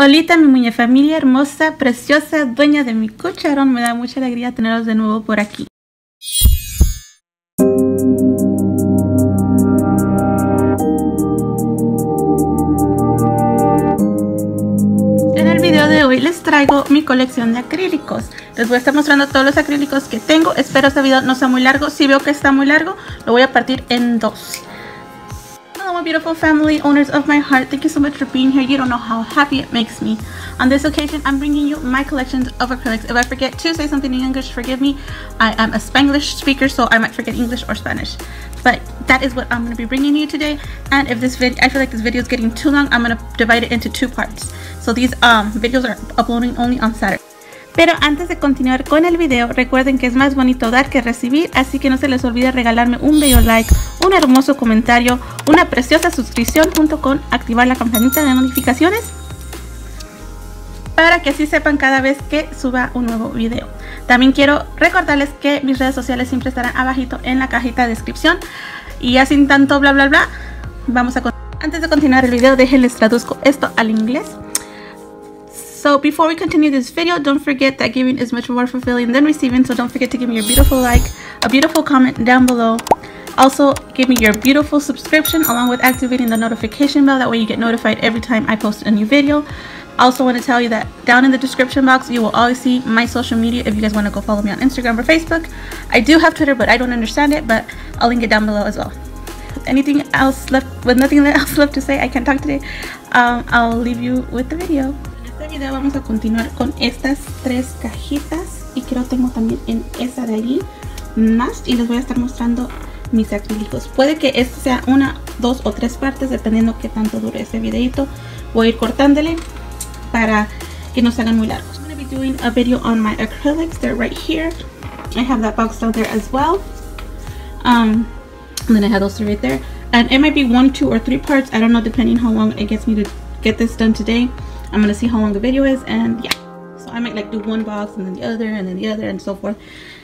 Olita, mi muñeca familia hermosa, preciosa, dueña de mi cucharón. Me da mucha alegría tenerlos de nuevo por aquí. En el video de hoy les traigo mi colección de acrílicos. Les voy a estar mostrando todos los acrílicos que tengo. Espero este video no sea muy largo. Si veo que está muy largo, lo voy a partir en dos. My beautiful family, owners of my heart. Thank you so much for being here. You don't know how happy it makes me. On this occasion, I'm bringing you my collections of acrylics. If I forget to say something in English, forgive me. I am a Spanglish speaker, so I might forget English or Spanish. But that is what I'm going to be bringing you today. And if this video, I feel like this video is getting too long, I'm going to divide it into two parts. So these um, videos are uploading only on Saturday. Pero antes de continuar con el video, recuerden que es más bonito dar que recibir, así que no se les olvide regalarme un bello like, un hermoso comentario, una preciosa suscripción junto con activar la campanita de notificaciones para que así sepan cada vez que suba un nuevo video. También quiero recordarles que mis redes sociales siempre estarán abajito en la cajita de descripción y sin tanto bla bla bla, vamos a Antes de continuar el video, déjenles traduzco esto al inglés. So before we continue this video, don't forget that giving is much more fulfilling than receiving. So don't forget to give me your beautiful like, a beautiful comment down below. Also, give me your beautiful subscription along with activating the notification bell. That way you get notified every time I post a new video. Also want to tell you that down in the description box, you will always see my social media if you guys want to go follow me on Instagram or Facebook. I do have Twitter, but I don't understand it, but I'll link it down below as well. Anything else left, with nothing else left to say, I can't talk today, um, I'll leave you with the video. Video vamos a continuar con estas tres cajitas y creo tengo también en esa de allí más y les voy a estar mostrando mis acrílicos. Puede que este sea una, dos o tres partes dependiendo qué tanto dure este videito. Voy a ir cortándole para que no se hagan muy largos. I'm going to be doing a video on my acrylics. They're right here. I have that box down there as well. Um, and then I have those right there. And it might be one, two, or three parts. I don't know depending how long it gets me to get this done today. I'm gonna see how long the video is and yeah. So I might like do one box and then the other and then the other and so forth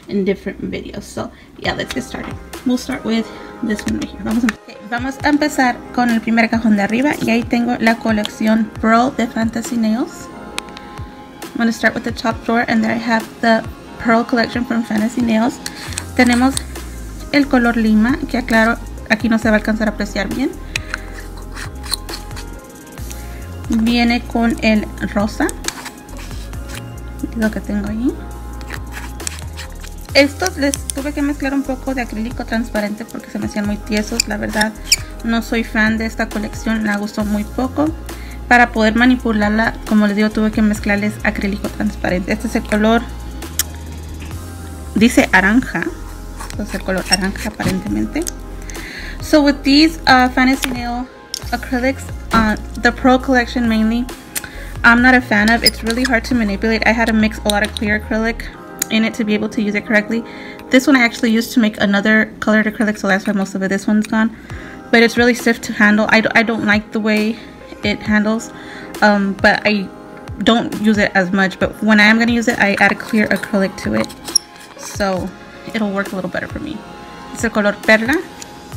in different videos. So yeah let's get started. We'll start with this one right here. Vamos a, empezar. Con el primer cajón de arriba y ahí tengo la colección Pearl de Fantasy Nails. I'm gonna start with the top drawer and there I have the Pearl collection from Fantasy Nails. Tenemos el color lima que aclaro aquí no se va a alcanzar a apreciar bien viene con el rosa. Lo que tengo ahí. Estos les tuve que mezclar un poco de acrílico transparente porque se me hacían muy tiesos. La verdad no soy fan de esta colección me gustó muy poco. Para poder manipularla como les digo tuve que mezclarles acrílico transparente. Este es el color dice naranja. Este es el color naranja aparentemente. So with these uh, fantasy nail acrylics uh, the Pro collection mainly I'm not a fan of. It's really hard to manipulate. I had to mix a lot of clear acrylic in it to be able to use it correctly. This one I actually used to make another colored acrylic so that's why most of it this one's gone. But it's really stiff to handle. I, I don't like the way it handles um, but I don't use it as much. But when I am going to use it I add a clear acrylic to it. So it'll work a little better for me. It's a color perla.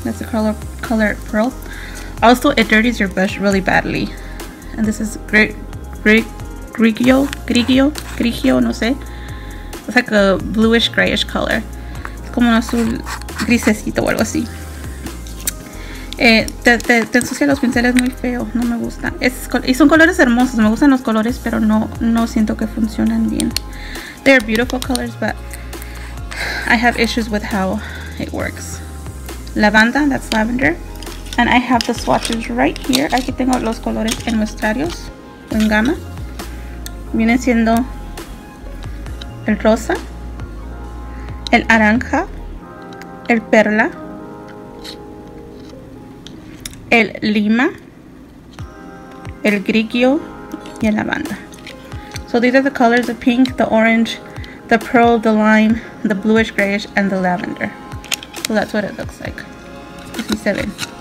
That's the color color pearl also, it dirties your brush really badly. And this is grigio, grigio, grigio, no sé. It's like a bluish grayish color. Es como un azul grisecito o algo así. Eh, te, ensucia los pinceles muy feo, no me gusta. Es, y son colores hermosos, me gustan los colores, pero no, no siento que funcionan bien. They're beautiful colors, but I have issues with how it works. Lavanda, that's lavender. And I have the swatches right here. Aquí tengo los colores en muestrarios en gama. Viene siendo el rosa el naranja el perla el lima el grigio y el lavanda. So these are the colors the pink the orange the pearl the lime the bluish grayish and the lavender. So that's what it looks like. Así se ven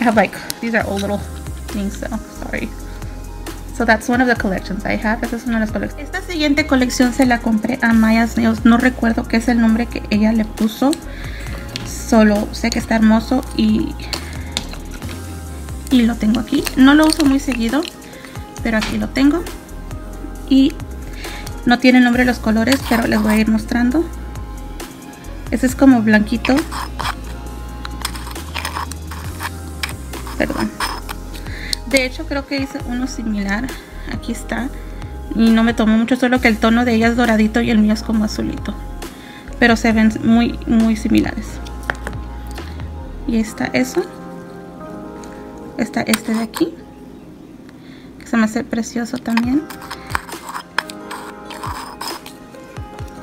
I have like, these are old little things, so sorry. So that's one of the collections I have. Esta siguiente colección se la compré a Maya's Nails. No recuerdo qué es el nombre que ella le puso. Solo sé que está hermoso y, y lo tengo aquí. No lo uso muy seguido, pero aquí lo tengo y no tiene nombre los colores pero les voy a ir mostrando este es como blanquito perdón. De hecho creo que hice uno similar. Aquí está. Y no me tomó mucho solo que el tono de ella es doradito y el mío es como azulito. Pero se ven muy muy similares. Y está eso. Está este de aquí que se me hace precioso también.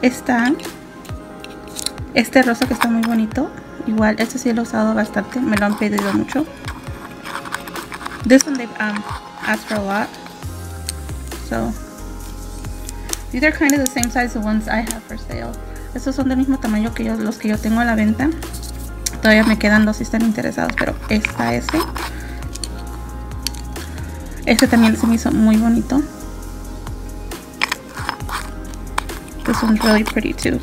Está este rosa que está muy bonito. Igual este sí lo he usado bastante me lo han pedido mucho this one they've um, asked for a lot. So these are kind of the same size the ones I have for sale. Estos son del mismo tamaño que yo, los que yo tengo a la venta. Todavía me quedan dos si están interesados pero está ese este también se me hizo muy bonito. This one's really pretty too.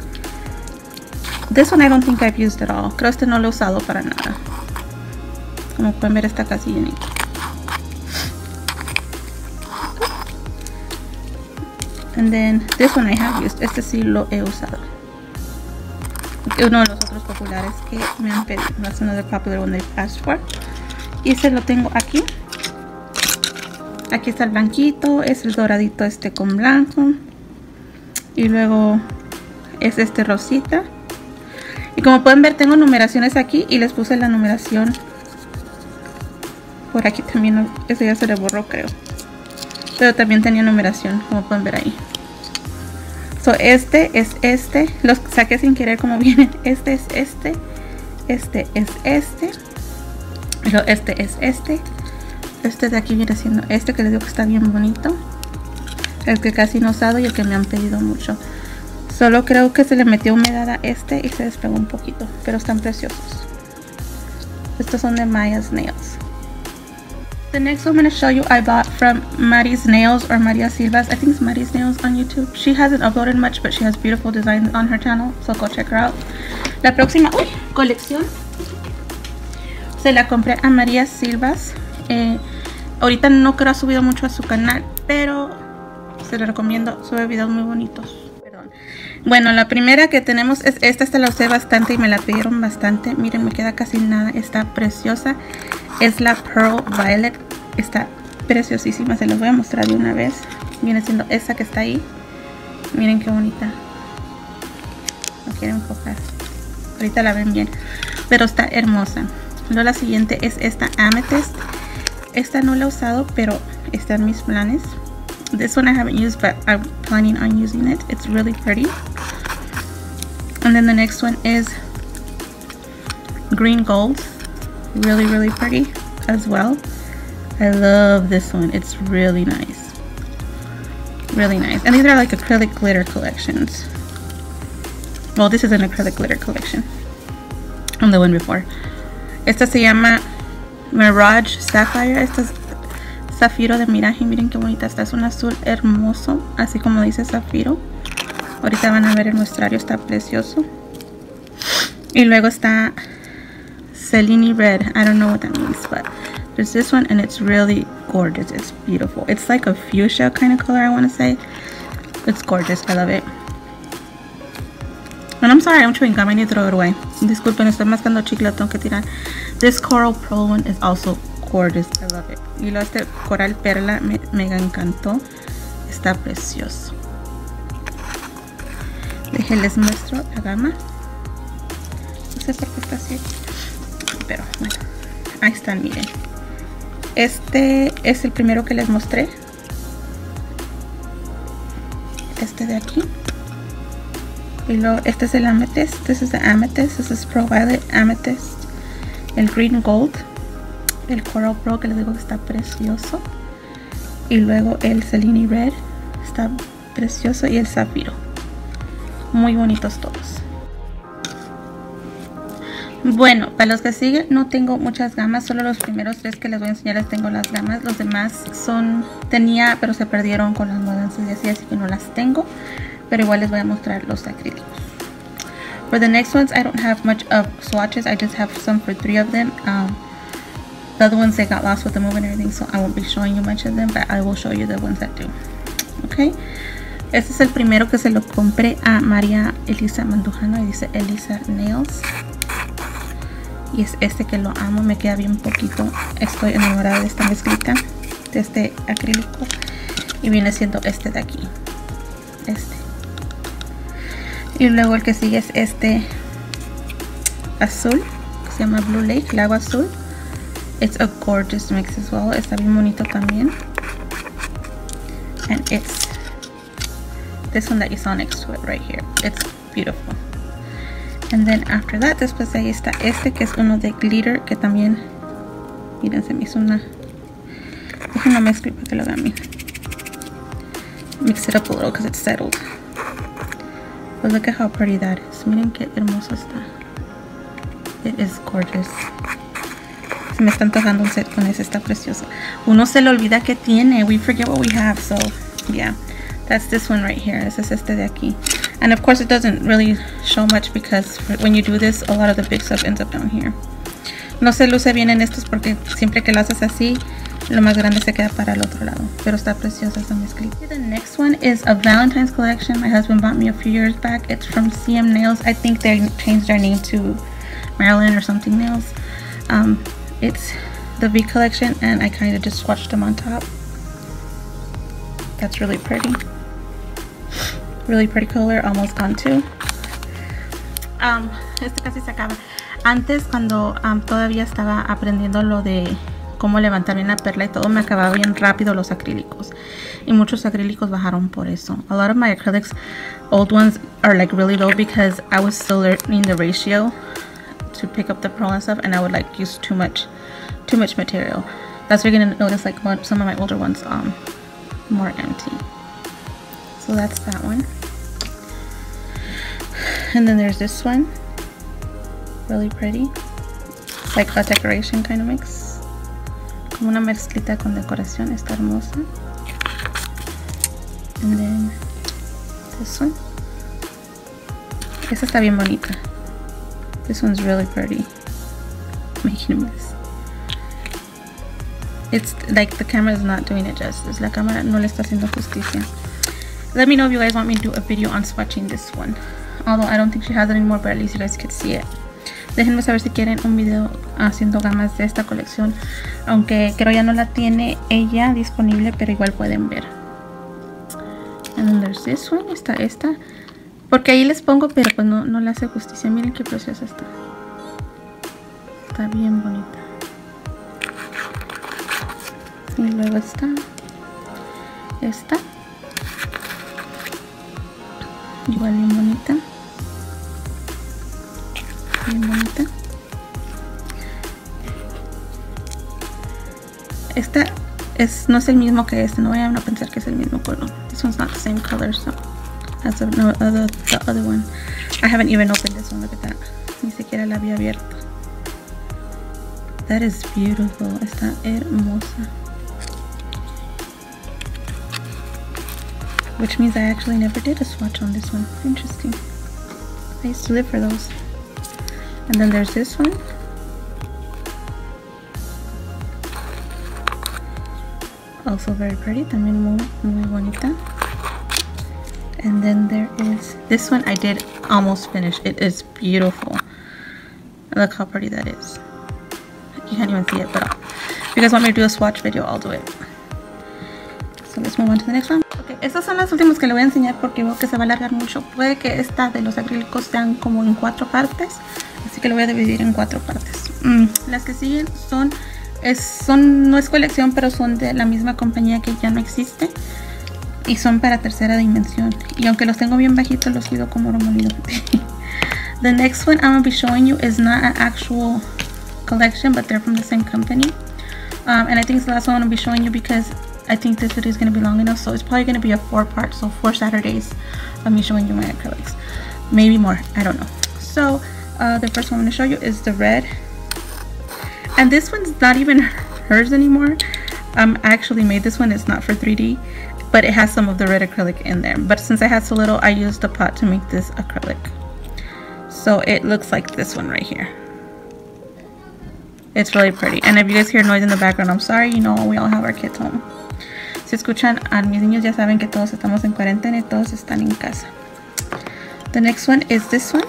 This one I don't think I've used at all. Creo este no lo he usado para nada. Como pueden ver está casi llenito And then this one I have used. Este sí lo he usado. Uno de los otros populares que me han pedido. That's another popular one they've asked for. Y este lo tengo aquí. Aquí está el blanquito. Es el doradito este con blanco. Y luego es este rosita. Y como pueden ver tengo numeraciones aquí y les puse la numeración por aquí también. Ese ya se le borró creo. Pero también tenía numeración como pueden ver ahí. So, este es este. Los saqué sin querer como vienen. Este es este. Este es este. Pero este es este. Este de aquí viene siendo este que les digo que está bien bonito. El que casi no usado y el que me han pedido mucho. Solo creo que se le metió humedad a este y se despegó un poquito. Pero están preciosos. Estos son de Maya's Nails. The next one I'm going to show you I bought from Mari's Nails or Maria Silvas. I think it's Mari's Nails on YouTube. She hasn't uploaded much, but she has beautiful designs on her channel, so go check her out. La próxima colección se la compré a María Silvas. Eh, ahorita no creo ha subido mucho a su canal, pero se la recomiendo. Sube videos muy bonitos. Bueno, la primera que tenemos es esta. Esta la usé bastante y me la pidieron bastante. Miren, me queda casi nada. Está preciosa es la Pearl Violet. Está preciosísima. Se los voy a mostrar de una vez. Viene siendo esa que está ahí. Miren qué bonita. No quiero enfocar. Ahorita la ven bien. Pero está hermosa. Luego la siguiente es esta Amethyst. Esta no la he usado, pero está en mis planes. This one I haven't used, but I'm planning on using it. It's really pretty. And then the next one is green gold. Really really pretty as well. I love this one. It's really nice. Really nice. And these are like acrylic glitter collections. Well this is an acrylic glitter collection on the one before. Esta se llama Mirage Sapphire. Esta es zafiro de miraje miren qué bonita esta es un azul hermoso así como dice zafiro ahorita van a ver el muestrario está precioso y luego está Cellini red. I don't know what that means, but there's this one and it's really gorgeous. It's beautiful. It's like a fuchsia kind of color, I want to say. It's gorgeous. I love it. And I'm sorry, I'm chewing gum. I need to throw it away. Disculpen, estoy mascando chicle, tengo que tirar. This coral pearl one is also gorgeous. I love it. Y lo este coral perla me mega encantó. Está precioso. Déjenles muestro la gama. No sé por qué está así pero bueno ahí están miren este es el primero que les mostré este de aquí y luego este es el amethyst this is the amethyst this is pro violet amethyst el green gold el coral pro que les digo que está precioso y luego el Celini red está precioso y el zafiro muy bonitos todos bueno, para los que siguen no tengo muchas gamas, solo los primeros tres que les voy a enseñar les tengo las gamas. Los demás son, tenía pero se perdieron con las mudanzas y así, así que no las tengo. Pero igual les voy a mostrar los acrílicos. For the next ones, I don't have much of swatches. I just have some for three of them. Um, The other ones, they got lost with the move and everything, so I won't be showing you much of them, but I will show you the ones that do. Okay? Este es el primero que se lo compré a María Elisa Mandujano y dice Elisa Nails. Y es este que lo amo, me queda bien poquito. Estoy enamorada de esta mezclita, de este acrílico. Y viene siendo este de aquí. Este. Y luego el que sigue es este azul, que se llama Blue Lake, lago azul. It's a gorgeous mix as well. Está bien bonito también. And it's this one that you saw next to it right here. It's beautiful. And then after that, después de ahí está este que es uno de glitter que también, miren, se me hizo una, déjenme mezclar para que lo vean. Mix it up a little because it's settled. But look at how pretty that is. Miren qué hermoso está. It is gorgeous me está antojando un set con ese, está precioso. Uno se le olvida que tiene. We forget what we have, so yeah. That's this one right here. Ese es este de aquí. And of course it doesn't really show much because when you do this, a lot of the big stuff ends up down here. No se luce bien en estos porque siempre que lo haces así, lo más grande se queda para el otro lado. Pero está preciosa esa mezclita. The next one is a Valentine's collection my husband bought me a few years back. It's from CM Nails. I think they changed their name to Marilyn or something Nails. Um, it's the V collection and I kind of just swatched them on top. That's really pretty. Really pretty color, almost gone too. Um, este casi se acaba. Antes cuando um, todavía estaba aprendiendo lo de cómo levantar bien la perla y todo, me acababa bien rápido los acrílicos. Y muchos acrílicos bajaron por eso. A lot of my acrylics, old ones, are like really low because I was still learning the ratio to pick up the pearl and stuff and I would like use too much too much material. That's why you're gonna notice like some of my older ones um more empty. So that's that one. And then there's this one. Really pretty. Like a decoration kind of mix. Como una mezclita con decoración está hermosa. And then this one. Esta está bien bonita This one's really pretty. Making a mess. It's like the camera is not doing it justice. La cámara no le está haciendo justicia. Let me know if you guys want me to do a video on swatching this one. Although I don't think she has it anymore, but at least you guys could see it. Déjenme saber si quieren un video haciendo gamas de esta colección. Aunque creo ya no la tiene ella disponible, pero igual pueden ver. And then there's this one. Está esta. Porque ahí les pongo, pero pues no, no le hace justicia. Miren qué preciosa está. Está bien bonita. Y luego está. Esta. Igual bien bonita. Bien bonita. Esta es, no es el mismo que este. No vayan a pensar que es el mismo color. This one's not the same color, so as of no other the other one. I haven't even opened this one look at that. Ni siquiera la había abierto. That is beautiful. Está hermosa. Which means I actually never did a swatch on this one. Interesting. I used to live for those. And then there's this one. Also very pretty. También muy, muy bonita and then there is this one I did almost finish. It is beautiful. Look how pretty that is. You can't even see it but if you guys want me to do a swatch video I'll do it. So let's move on to the next one. Okay, estas son las últimas que le voy a enseñar porque veo que se va a alargar mucho. Puede que esta de los acrílicos sean como en cuatro partes así que lo voy a dividir en cuatro partes. Mm, las que siguen son es, son no es colección pero son de la misma compañía que ya no existe y son para tercera dimensión. Y aunque los tengo bien bajitos los cuido como oro the next one I'm going to be showing you is not an actual collection but they're from the same company. Um, and I think it's the last one I'm going to be showing you because I think this video is going to be long enough so it's probably going to be a four part so four Saturdays of me showing you my acrylics. Maybe more I don't know. So uh, the first one I'm going to show you is the red. And this one's not even hers anymore. Um, I actually made this one it's not for 3D but it has some of the red acrylic in there but since I had so little I used the pot to make this acrylic so it looks like this one right here It's really pretty. And if you guys hear noise in the background, I'm sorry, you know, we all have our kids home. Si escuchan a mis niños ya saben que todos estamos en cuarentena y todos están en casa. The next one is this one.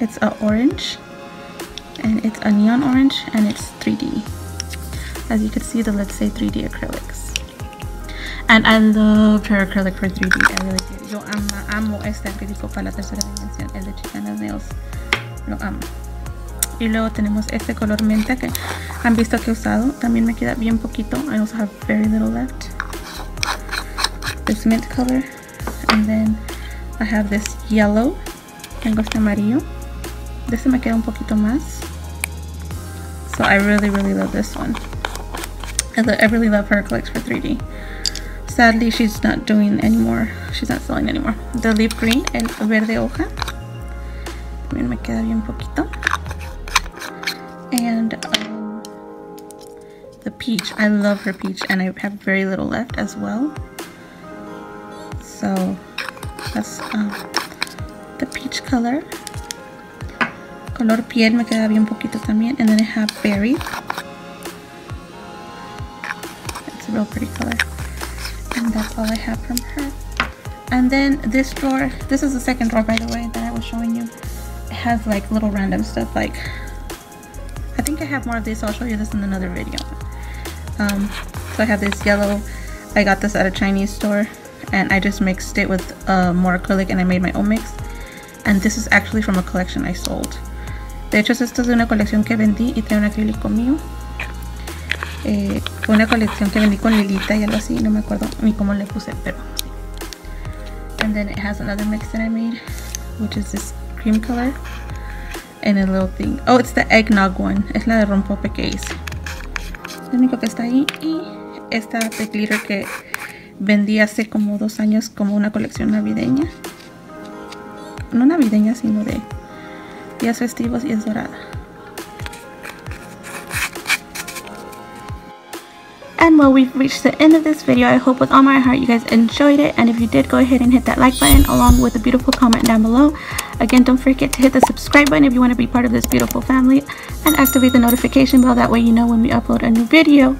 It's a orange. And it's a neon orange and it's 3D. As you can see, the Let's say 3D acrylics. And I loved her acrylic for 3D. I really did. Yo amo, amo este acrílico para la tercera dimensión, el de Chicana Nails. Lo amo. Y luego tenemos este color menta que han visto que he usado. También me queda bien poquito. I also have very little left. This mint color. And then I have this yellow. Tengo este amarillo. De este me queda un poquito más. So I really, really love this one. I, I really love her clicks for 3D. Sadly, she's not doing anymore. She's not selling anymore. The lip green, el verde hoja. También me queda bien poquito. And um, the peach. I love her peach and I have very little left as well. So that's um, the peach color. Color piel me queda bien poquito también. And then I have berry. It's a real pretty color. That's all I have from her. And then this drawer, this is the second drawer by the way that I was showing you. It has like little random stuff like, I think I have more of this, I'll show you this in another video. Um, so I have this yellow, I got this at a Chinese store and I just mixed it with uh, more acrylic and I made my own mix. And this is actually from a collection I sold. De hecho, esto es de una colección que vendí y un acrílico mío. Eh, fue una colección que vendí con Lilita y algo así, no me acuerdo ni cómo le puse, pero. And then it has another mix that I made, which is this cream color. And a little thing. Oh, it's the eggnog one. Es la de rompope que hice. Lo único que está ahí. Y esta de glitter que vendí hace como dos años como una colección navideña. No navideña, sino de días festivos y es dorada. And well, we've reached the end of this video. I hope with all my heart you guys enjoyed it. And if you did, go ahead and hit that like button along with a beautiful comment down below. Again, don't forget to hit the subscribe button if you want to be part of this beautiful family. And activate the notification bell. That way you know when we upload a new video.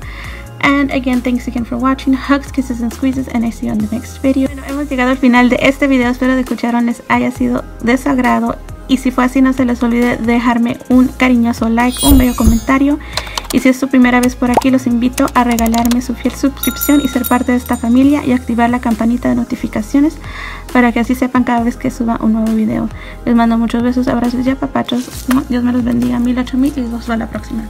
And again, thanks again for watching. Hugs, kisses, and squeezes. And I see you on the next video. Bueno, hemos llegado al final de este video. Espero de escucharon les haya sido de su agrado. Y si fue así, no se les olvide dejarme un cariñoso like, un bello comentario. Y si es su primera vez por aquí, los invito a regalarme su fiel suscripción y ser parte de esta familia y activar la campanita de notificaciones para que así sepan cada vez que suba un nuevo video. Les mando muchos besos, abrazos y apapachos. Dios me los bendiga mil, ocho mil y los veo la próxima.